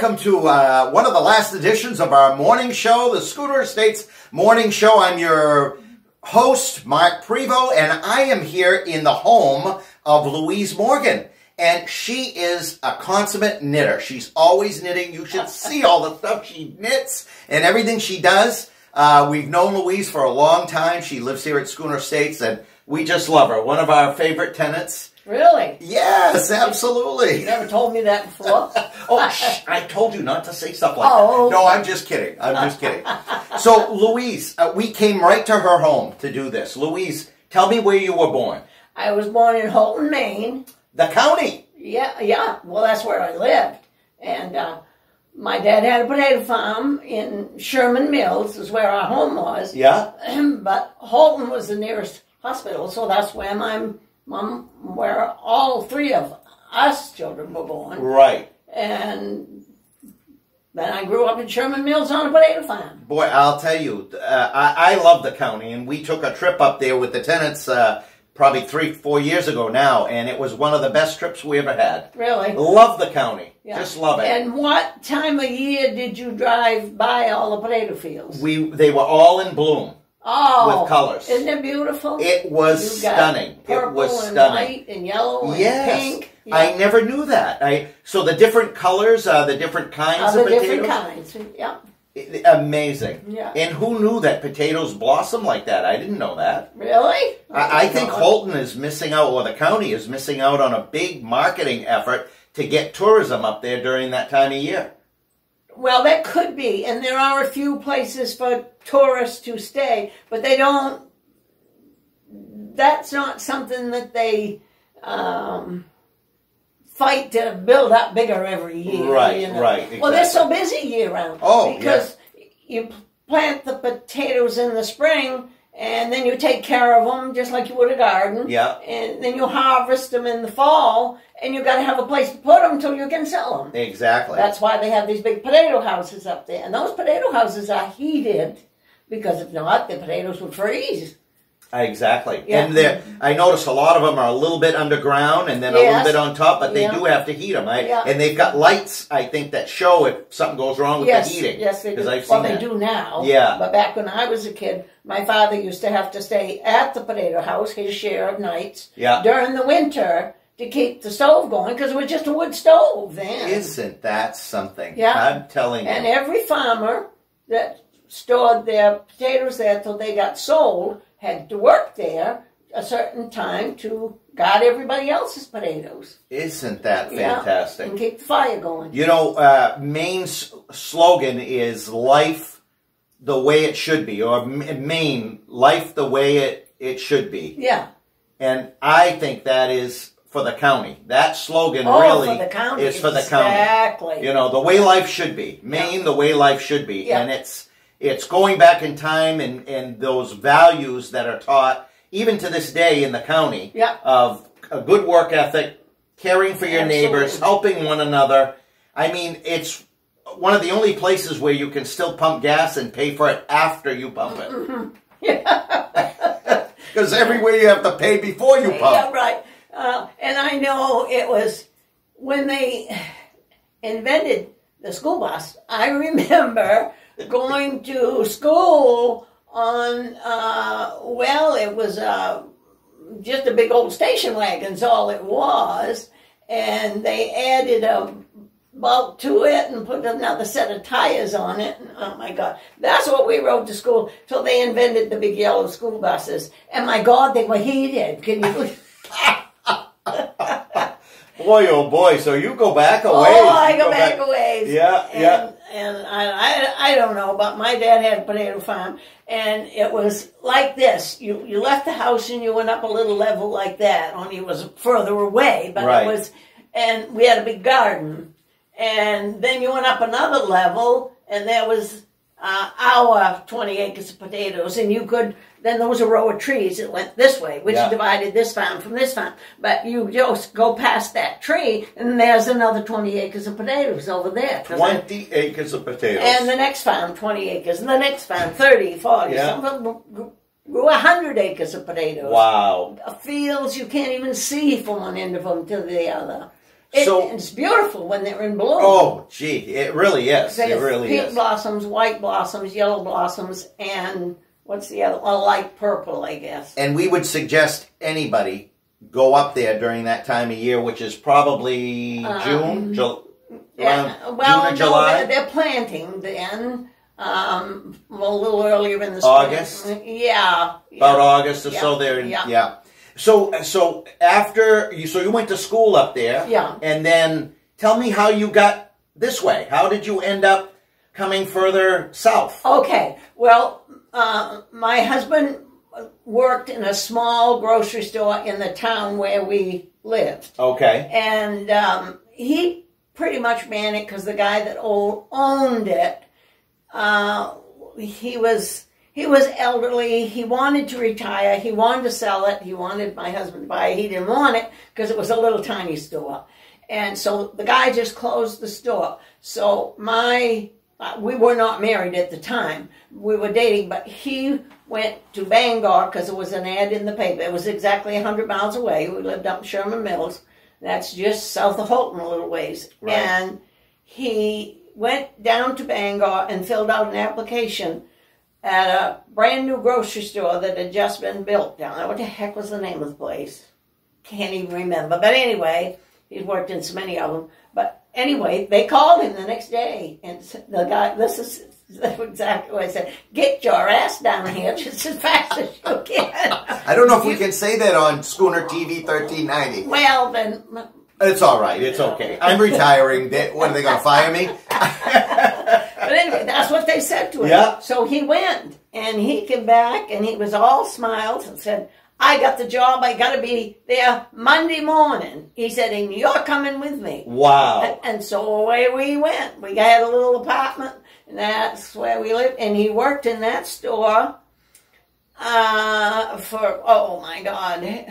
welcome to uh, one of the last editions of our morning show, the Schooner Estates Morning Show. I'm your host, Mark Prevo, and I am here in the home of Louise Morgan. And she is a consummate knitter. She's always knitting. You should see all the stuff she knits and everything she does. Uh, we've known Louise for a long time. She lives here at Schooner Estates, and we just love her. One of our favorite tenants. Really? Yes, absolutely. You never told me that before. oh, shh, I told you not to say stuff like Oh. that. No, I'm just kidding. I'm just kidding. So, Louise, uh, we came right to her home to do this. Louise, tell me where you were born. I was born in Houlton, Maine. The county. Yeah, yeah. Well, that's where I lived. And uh, my dad had a potato farm in Sherman Mills, is where our home was. Yeah. but Houlton was the nearest hospital, so that's where my mom, where all three of us children were born. Right. And then I grew up in Sherman Mills on a potato farm. Boy, I'll tell you, uh, I, I love the county, and we took a trip up there with the tenants uh, probably three, four years ago now, and it was one of the best trips we ever had. Really? Love the county. Yeah. Just love it. And what time of year did you drive by all the potato fields? we they were all in bloom. Oh, with colors. Isn't it beautiful? It was stunning. It was and stunning. white and yellow and Yes, pink. I never knew that. I so the different colors, uh, the different kinds Other of potatoes. different kinds. Yeah. I- Amazing. Yeah. And who knew that potatoes blossom like that? I didn't know that. Really? I, I think. Houlton is missing out, or the county is missing out on a big marketing effort to get tourism up there during that time of year. Well, that could be, and there are a few places for tourists to stay, but they don't. That's not something that they um, fight to build up bigger every year. Right, you know. right, Well, they're so busy year round. Oh, because you plant the potatoes in the spring. And then you take care of them just like you would a garden. Yeah. And then you harvest them in the fall, and you got to have a place to put them till you can sell them. Exactly. That's why they have these big potato houses up there. And those potato houses are heated because if not, the potatoes would freeze. Uh, exactly. Yeah. And there, I notice a lot of them are a little bit underground and then a little bit on top, but they Yeah. do have to heat them. I, Yeah. And they've got lights, I think, that show if something goes wrong with yes, the heating. yes, they do. Because I've well, they do now. Yeah. But back when I was a kid, my father used to have to stay at the potato house his share of nights Yeah. during the winter to keep the stove going because it was just a wood stove then. Isn't that something? Yeah. I'm telling you. And every farmer that stored their potatoes there till they got sold had to work there a certain time to guard everybody else's potatoes. Isn't that fantastic? Yeah? And keep the fire going. You know, uh, Maine's slogan is life the way it should be, or Maine, life the way it, it should be. Yeah. And I think that is for the county. That slogan Oh, really for is for the county. Exactly. You know, the way life should be. Maine, the way life should be. Yeah. And it's it's going back in time and, and those values that are taught even to this day in the county Yeah. of a good work ethic, caring for your Absolutely. neighbors, helping one another. I mean, it's one of the only places where you can still pump gas and pay for it after you pump it. Yeah, Because everywhere you have to pay before you pump. Yeah, right. Uh, and I know it was when they invented the school bus. I remember going to school on, uh, well, it was uh, just a big old station wagon's all it was. And they added a bolt to it and put another set of tires on it. And, oh my God, that's what we rode to school till they invented the big yellow school buses. And my God, they were heated. Can you? Boy, oh boy! So you go back a oh, ways. Oh, I You go back a ways. Yeah, and, yeah. And I, I, I don't know, but my dad had a potato farm, and it was like this. You you left the house and you went up a little level like that. Only it was further away, but Right. it was, and we had a big garden, and then you went up another level, and there was uh, our twenty acres of potatoes, and you could. Then there was a row of trees that went this way, which Yeah. divided this farm from this farm. But you just go past that tree, and there's another 20 acres of potatoes over there. 'Cause I- Twenty acres of potatoes. and the next farm, 20 acres, and the next farm, 30, 40. Yeah. Some of them grew- grew 100 acres of potatoes. wow. Fields you can't even see from one end of them to the other. It, So- it's beautiful when they're in bloom. Oh, gee, it really is. It really pink is. blossoms, white blossoms, yellow blossoms, and what's the other? Well, light purple, I guess. And we would suggest anybody go up there during that time of year, which is probably June, Ju- around Um, well, June or no, July. they're, they're planting then. Um, a little earlier in the spring. August? Yeah. about yeah. August or so. Yeah, There, yeah. yeah. So, so after you, so you went to school up there, Yeah. and then tell me how you got this way. How did you end up coming further south? Okay. Well, uh, my husband worked in a small grocery store in the town where we lived. Okay, and um, he pretty much ran it because the guy that owned it, uh, he was he was elderly. He wanted to retire. He wanted to sell it. He wanted my husband to buy it. He didn't want it because it was a little tiny store, and so the guy just closed the store. So my uh, we were not married at the time. We were dating, but he went to Bangor because there was an ad in the paper. It was exactly 100 miles away. We lived up in Sherman Mills. That's just south of Houlton a little ways. Right. And he went down to Bangor and filled out an application at a brand new grocery store that had just been built down there. What the heck was the name of the place? Can't even remember. But anyway, he's worked in so many of them. But anyway, they called him the next day, and the guy, this is exactly what I said: "Get your ass down here just as fast as you can." I don't know if we can say that on Schooner TV thirteen ninety. well, then, It's all right. It's okay. I'm retiring. What are they going to fire me? anyway, that's what they said to him. Yeah. So he went, and he came back, and he was all smiles and said. I got the job. I got to be there Monday morning. He said, and you're coming with me. Wow. And, and so away we went. We had a little apartment, and that's where we lived. And he worked in that store uh, for, oh my God,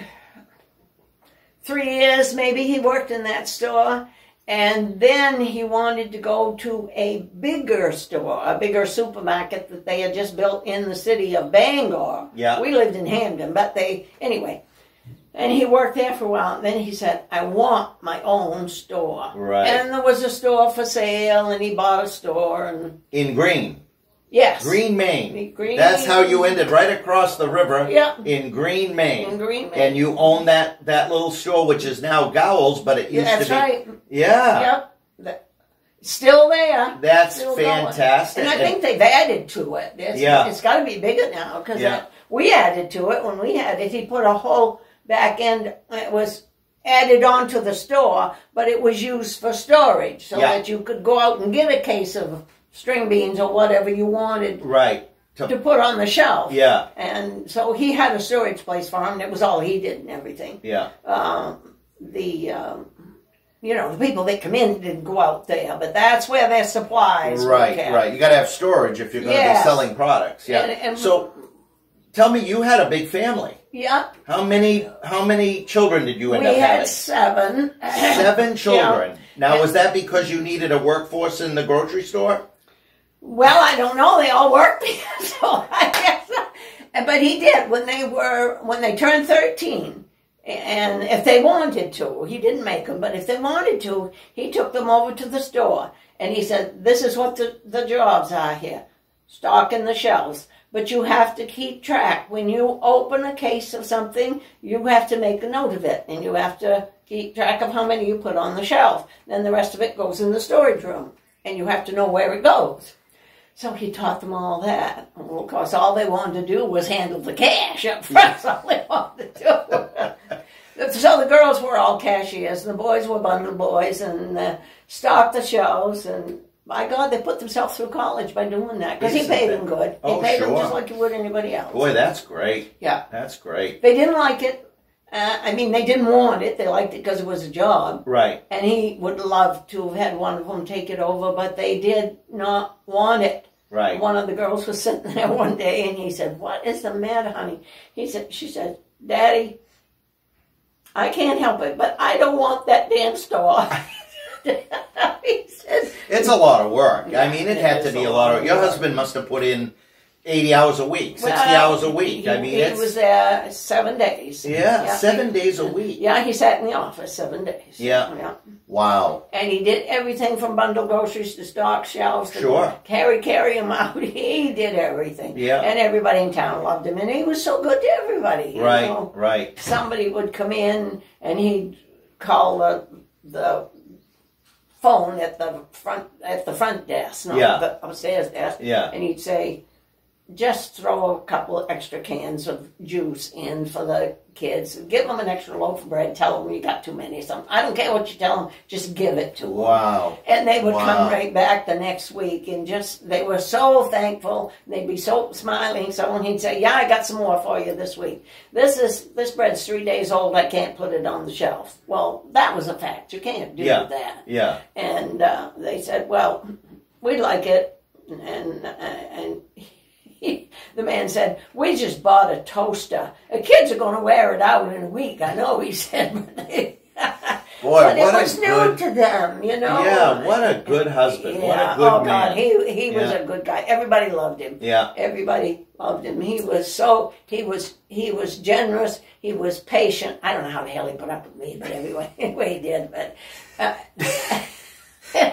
three years maybe he worked in that store. And then he wanted to go to a bigger store, a bigger supermarket that they had just built in the city of Bangor. Yeah. We lived in Hampden, but they, anyway. And he worked there for a while. And then he said, I want my own store. Right. And there was a store for sale, and he bought a store. And In Greene, yes. Greene, Maine. Greene- That's how you ended right across the river. Yeah. In Greene, Maine. In Greene, Maine. And you own that that little store, which is now Gowell's, but it used That's to be. right. Yeah. Yep. That- Still there. That's Still going. fantastic. And I think they've added to it. It's, Yeah. it's got to be bigger now because Yeah. we added to it when we had it. He put a whole back end. It was added onto the store, but it was used for storage so Yeah. that you could go out and get a case of string beans or whatever you wanted right. To- to put on the shelf. yeah. And so he had a storage place for him. and It was all he did and everything. Yeah. Um, the um, you know the people that come in didn't go out there, but that's where their supplies were Right. kept. Right. You got to have storage if you're going to Yes. be selling products. Yeah. And- and- so, tell me, you had a big family. Yep. How many? How many children did you end up? we up had having? seven. Seven children. Now, And- was that because you needed a workforce in the grocery store? Well, I don't know. They all worked, so I guess. But he did when they were when they turned thirteen, and if they wanted to, he didn't make them. But if they wanted to, he took them over to the store, and he said, "This is what the the jobs are here: stocking the shelves." But you have to keep track. When you open a case of something, you have to make a note of it, and you have to keep track of how many you put on the shelf. Then the rest of it goes in the storage room, and you have to know where it goes. So he taught them all that. Well, of course, all they wanted to do was handle the cash up front. That's all they wanted to do. so the girls were all cashiers, and the boys were bundle boys, and uh, stocked the shelves. And by God, they put themselves through college by doing that because he paid them good. He Oh, paid them just like you would anybody else. Boy, that's great. Yeah. That's great. They didn't like it. Uh, I mean, they didn't want it. They liked it because it was a job. Right. And he would love to have had one of them take it over, but they did not want it. Right. One of the girls was sitting there one day and he said, What is the matter, honey? He said she said, Daddy, I can't help it, but I don't want that damn store. he said It's a lot of work. I mean, it it had to be a lot of. of Your work. husband must have put in 80 hours a week, 60 Well, hours a week. He, I mean, he was there seven days. yeah, seven he- days a week. Yeah, he sat in the office seven days. Yeah. yeah. Wow. And he did everything from bundle groceries to stock shelves to Sure. carry carry them out. He did everything. Yeah. And everybody in town loved him, and he was so good to everybody. Right, know. right. Somebody would come in and he'd call the the phone at the front at the front desk, not Yeah. the upstairs desk. Yeah. And he'd say, just throw a couple extra cans of juice in for the kids. Give them an extra loaf of bread. Tell them you got too many. Something. I don't care what you tell them. Just give it to them. Wow. And they would Wow. come right back the next week and just, they were so thankful. They'd be so smiling. So he'd say, Yeah, I got some more for you this week. This is, this bread's three days old. I can't put it on the shelf. Well, that was a fact. You can't do Yeah. that. Yeah. And uh, they said, Well, we'd like it. And, uh, and he, the man said, We just bought a toaster. The kids are going to wear it out in a week. I know, he said. But they, Boy, but what it a was new good- to them, you know. Yeah, what a good husband. What a good oh man. God, he he was Yeah. a good guy. Everybody loved him. Yeah. Everybody loved him. He was so he was he was generous. He was patient. I don't know how the hell he put up with me, but anyway, anyway he did. But uh,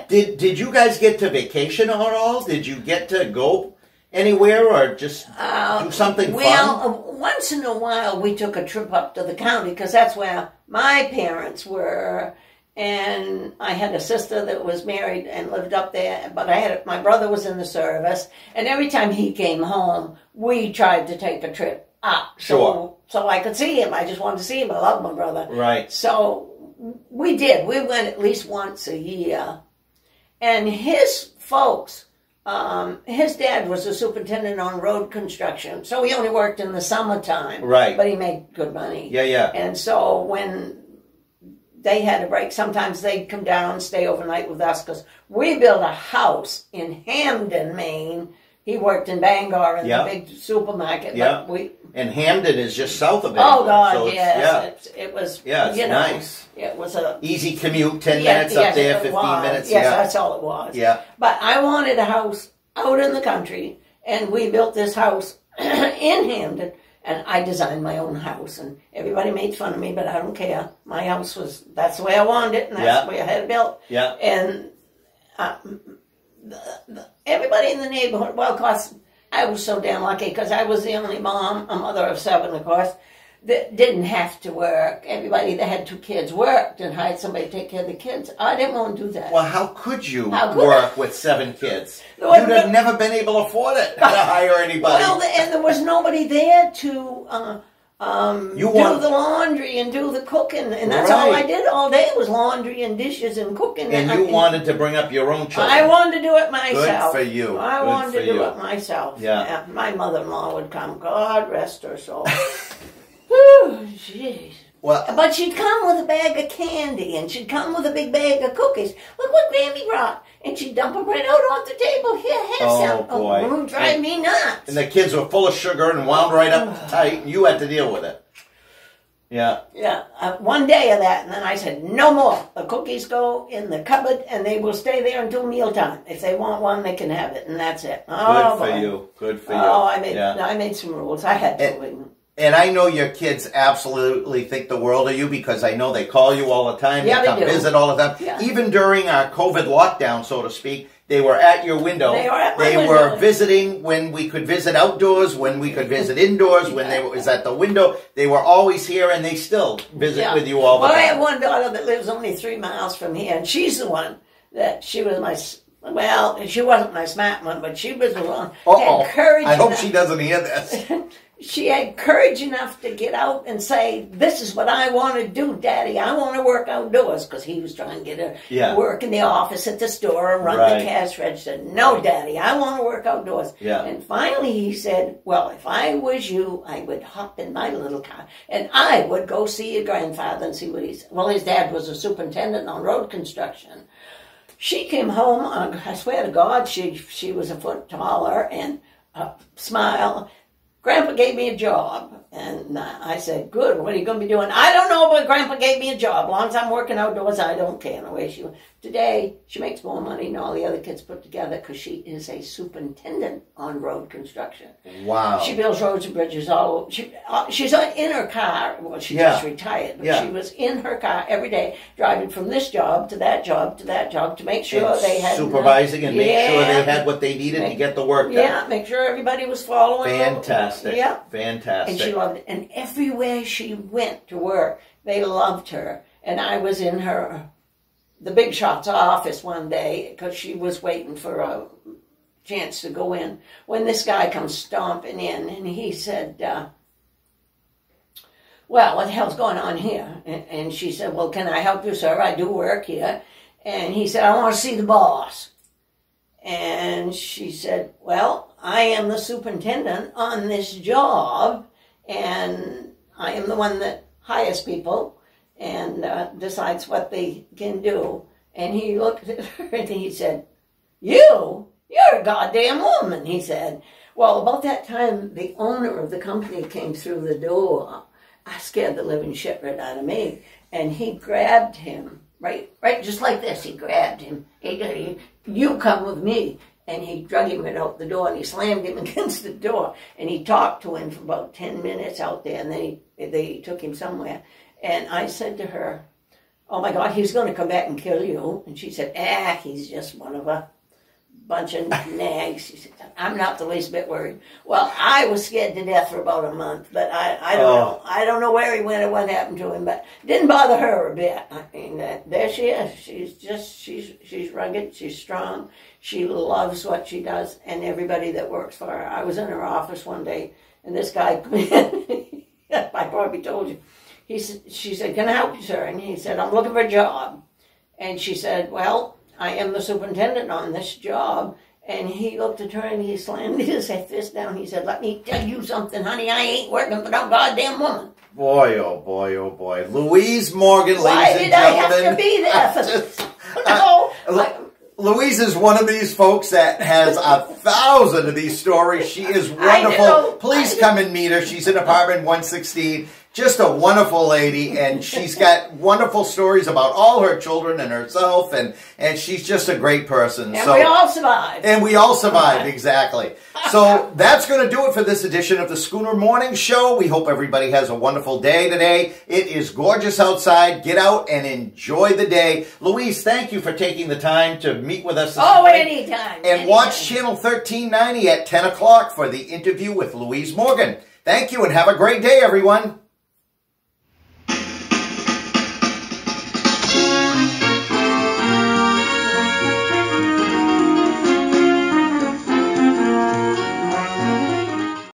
Did Did you guys get to vacation at all? Did you get to go anywhere or just do something well, fun? uh, once in a while we took a trip up to the county because that's where my parents were. And I had a sister that was married and lived up there, but I had my brother was in the service, and every time he came home, we tried to take a trip up, Sure. so so I could see him. I just wanted to see him. I love my brother, Right. so we did. We went at least once a year. And his folks, um, his dad was a superintendent on road construction. So he only worked in the summertime. Right. But he made good money. Yeah, yeah. And so when they had a break, sometimes they'd come down and stay overnight with us because we built a house in Hampden, Maine. He worked in Bangor in Yeah. the big supermarket. Yeah. We, And Hampden is just south of it. oh, God, so it's- yes. Yeah. It, it was, Yeah, it's you know, nice. It was a Easy commute, 10 Yeah, minutes yes, up there, it 15 was. minutes. Yes, yeah. that's all it was. Yeah. But I wanted a house out in the country, and we built this house in Hampden, and I designed my own house, and everybody made fun of me, but I don't care. My house was that's the way I wanted it, and that's Yeah. the way I had it built. Yeah. And uh, everybody in the neighborhood, well, of course, I was so damn lucky because I was the only mom, a mother of seven, of course, that didn't have to work. Everybody that had two kids worked and hired somebody to take care of the kids. I didn't want to do that. Well, how could you How could work with seven kids? You'd have never been able to afford it to hire anybody. Well, and there was nobody there to uh, um, You do the laundry and do the cooking, and that's all I did all day was laundry and dishes and cooking. and I- you wanted to bring up your own children. I wanted to do it myself. for you. I Good wanted to do you. it myself. Yeah. My mother-in-law would come. God rest her soul. Whew, jeez. Well, But she'd come with a bag of candy, and she'd come with a big bag of cookies. Look what Grammy brought, and she'd dump them right out on the table. Here, have Oh, some. boy. would drive And- me nuts. and the kids were full of sugar and wound right up tight, and you had to deal with it. Yeah. Yeah, uh, one day of that, and then I said, no more. The cookies go in the cupboard, and they will stay there until mealtime. If they want one, they can have it, and that's it. Good Oh, for boy. you. Good for you. Oh, I made Yeah. I made some rules. I had to. And- And I know your kids absolutely think the world of you because I know they call you all the time. Yeah, they they come do. visit all the time. Yeah. Even during our COVID lockdown, so to speak, they were at your window. They my They window. were visiting when we could visit outdoors, when we could visit indoors, when they was at the window. They were always here, and they still visit Yeah. with you all the well, I have one daughter that lives only three miles from here, and she's the one that she was my. Well, she wasn't my smart one, but she was the one. Uh oh! I hope she doesn't hear this. she had courage enough to get out and say, "This is what I want to do, Daddy. I want to work outdoors." Because he was trying to get her Yeah. work in the office at the store and run Right. the cash register. No, Daddy, I want to work outdoors. Yeah. And finally, he said, "Well, if I was you, I would hop in my little car and I would go see your grandfather and see what he's." Well, his dad was a superintendent on road construction. She came home. I swear to God, she she was a foot taller and a smile. Grandpa gave me a job. And I said, good, what are you going to be doing? I don't know, but Grandpa gave me a job. As long as I'm working outdoors, I don't care. The way she Today, she makes more money than all the other kids put together because she is a superintendent on road construction. Wow. She builds roads and bridges all. She, uh, she's in her car. Well, she Yeah. just retired, but Yeah. she was in her car every day, driving from this job to that job to that job to make sure And they had supervising and make sure they had what they needed to get the work done. Yeah, make sure everybody was following. Fantastic. Yeah. Fantastic. And loved. And everywhere she went to work, they loved her. And I was in her, the big shot's office one day because she was waiting for a chance to go in. When this guy comes stomping in, and he said, uh, "Well, what the hell's going on here?" And she said, "Well, can I help you, sir? I do work here." And he said, "I want to see the boss." And she said, Well, I am the superintendent on this job, and I am the one that hires people and uh, decides what they can do. And he looked at her and he said, You? You're a goddamn woman, he said. Well, about that time, the owner of the company came through the door. I scared the living shit right out of me. And he grabbed him, right, right, just like this. He grabbed him. He, he you come with me. And he drug him out the door and he slammed him against the door. And he talked to him for about 10 minutes out there and then he, they took him somewhere. And I said to her, Oh my God, he's going to come back and kill you. And she said, Ah, he's just one of a bunch of nags. She said, I'm not the least bit worried. Well, I was scared to death for about a month, but I, I don't Oh. know. I don't know where he went or what happened to him, but it didn't bother her a bit. I mean, uh, there she is. She's just, she's, she's rugged. She's strong. She loves what she does and everybody that works for her. I was in her office one day and this guy, I probably told you, he said, she said, can I help you, sir? And he said, I'm looking for a job. And she said, Well, I am the superintendent on this job. And he looked at her and he slammed his fist down. He said, Let me tell you something, honey. I ain't working for no goddamn woman. boy, oh boy, oh boy. Louise Morgan, Why ladies did I have to be there? For, no. I- Louise is one of these folks that has a thousand of these stories. She is wonderful. Please come and meet her. She's in apartment 116. Just a wonderful lady, and she's got wonderful stories about all her children and herself, and, and she's just a great person. and so, we all survived. and we all survived, exactly. So that's going to do it for this edition of the Schooner Morning Show. We hope everybody has a wonderful day today. It is gorgeous outside. Get out and enjoy the day. Louise, thank you for taking the time to meet with us this oh, morning. anytime. And anytime. watch Channel 1390 at 10 o'clock for the interview with Louise Morgan. Thank you and have a great day, everyone.